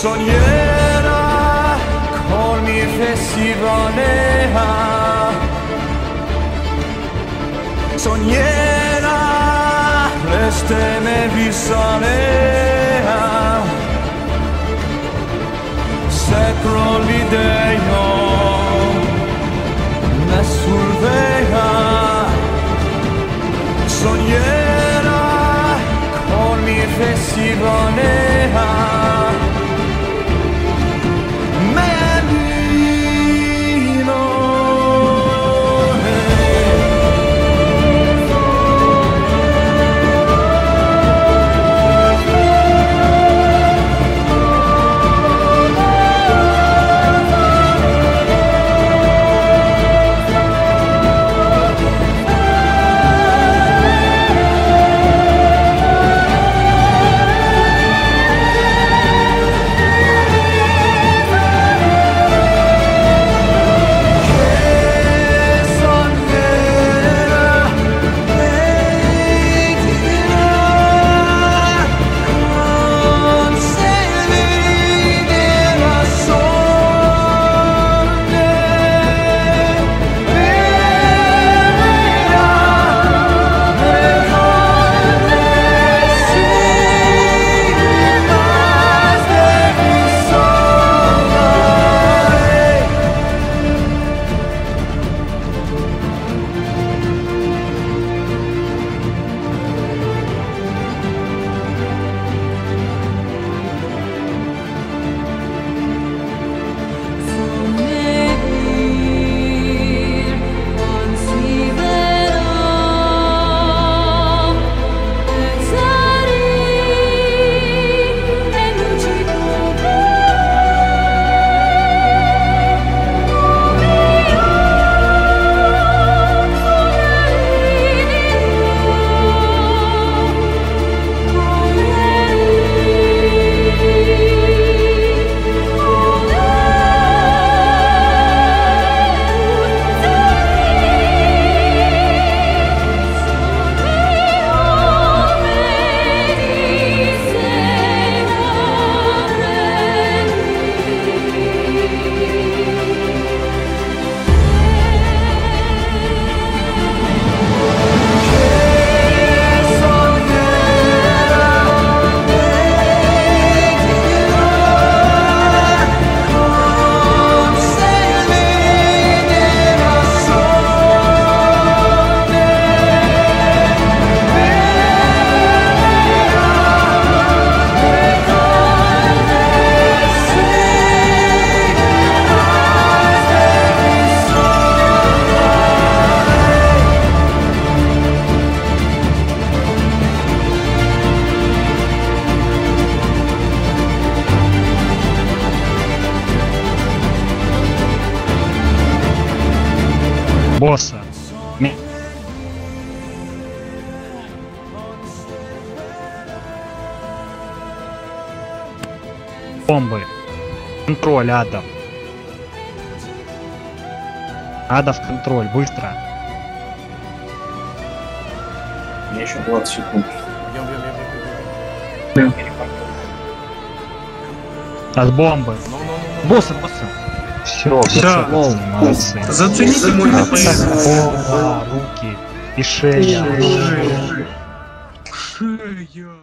sognierà col mio festivale sognierà resta me visale босса. Бомбы. Контроль, Адам. Ада в контроль, быстро. Меня еще 20 секунд. От бомбы. Босса, босса. Все, Всё. молодцы. Зацените мой руки и шея. Шея.